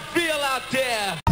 feel out there?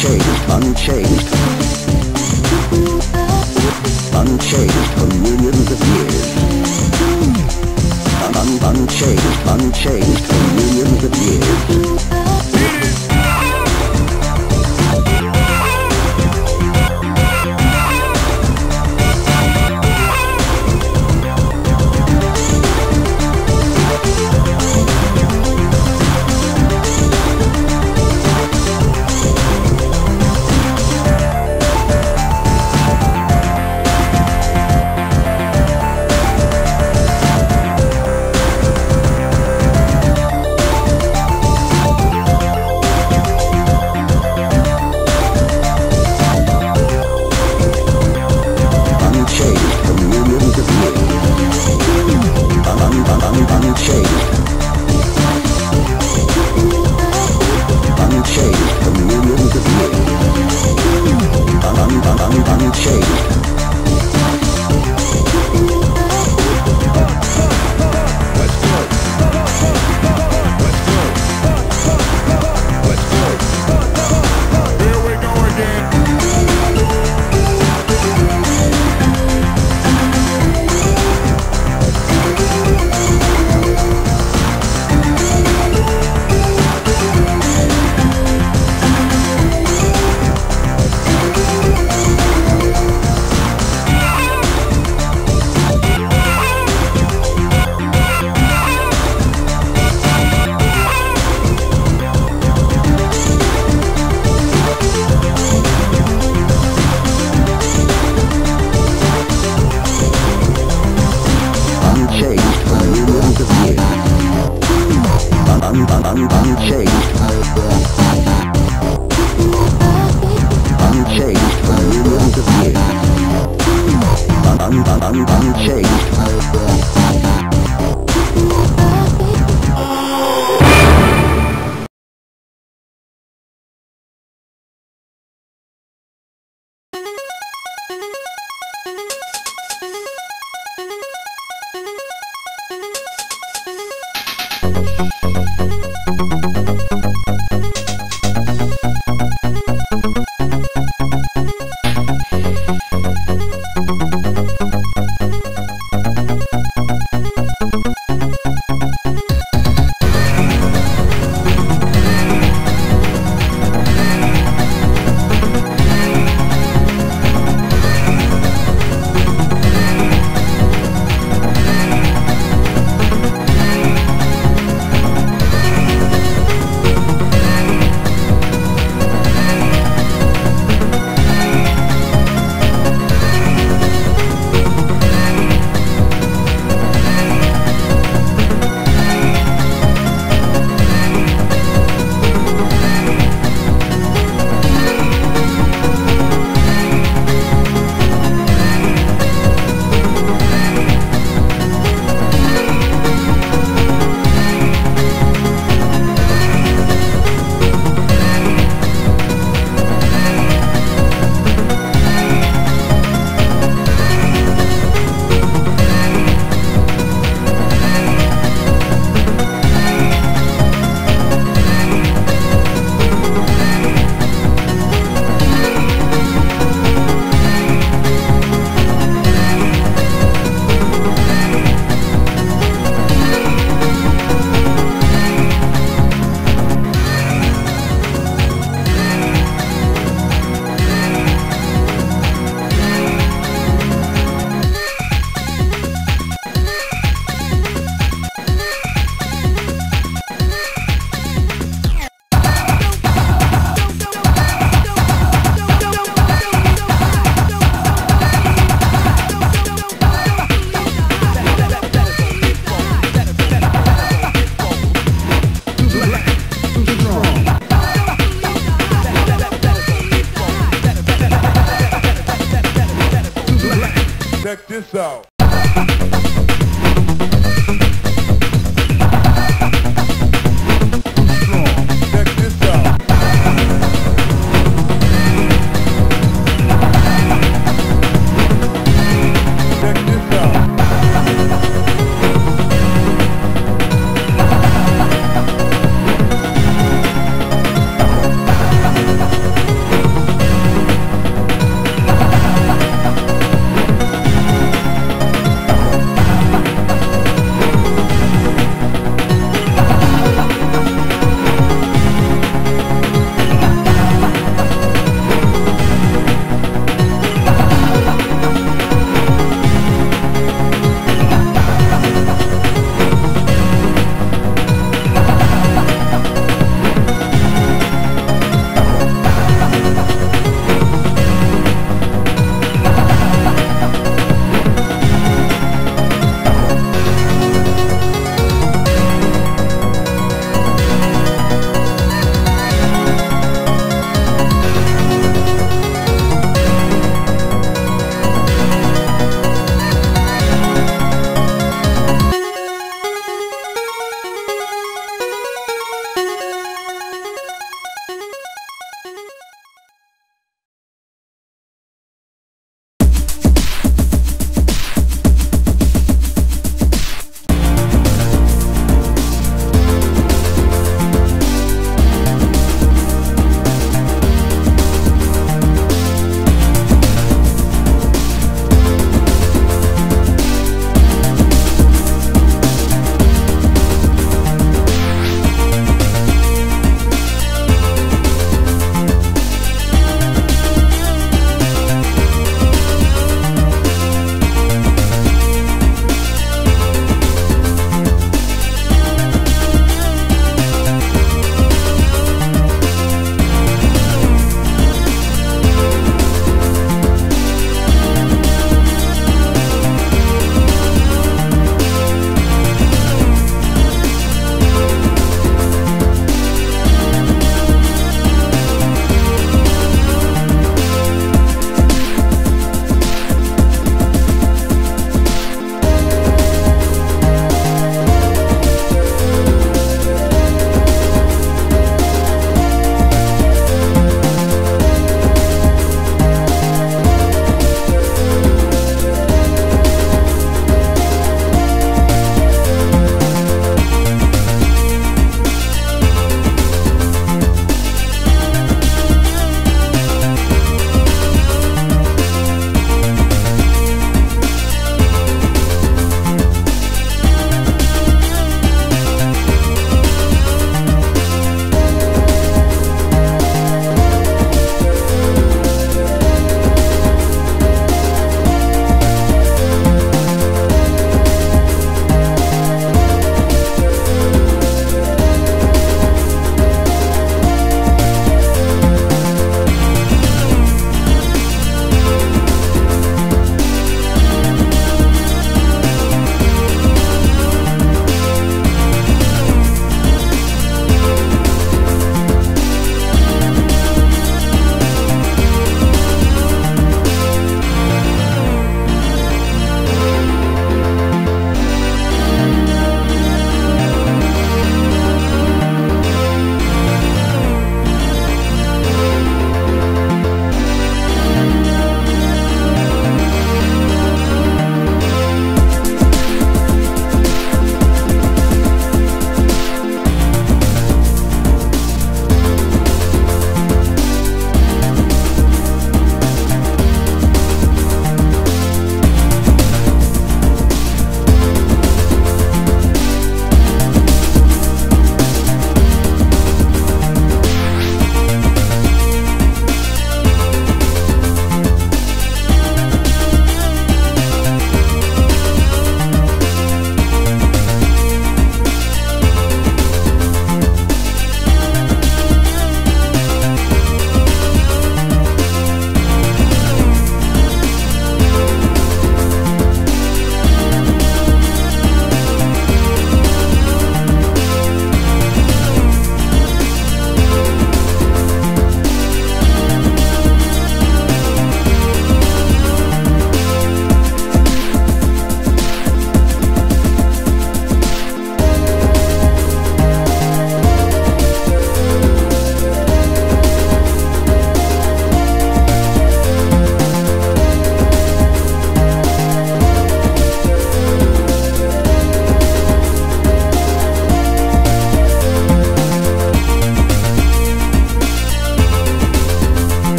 unchanged, unchanged. Unchanged for millions of years. Un un unchanged, unchanged for millions of years. Bye.